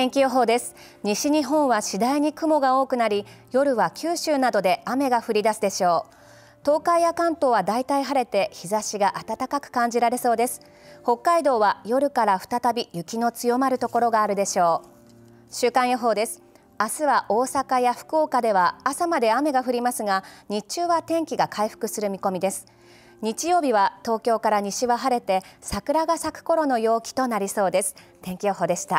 天気予報です。西日本は次第に雲が多くなり夜は九州などで雨が降り出すでしょう。東海や関東はだいたい晴れて日差しが暖かく感じられそうです。北海道は夜から再び雪の強まるところがあるでしょう。週間予報です。明日は大阪や福岡では朝まで雨が降りますが日中は天気が回復する見込みです。日曜日は東京から西は晴れて桜が咲く頃の陽気となりそうです。天気予報でした。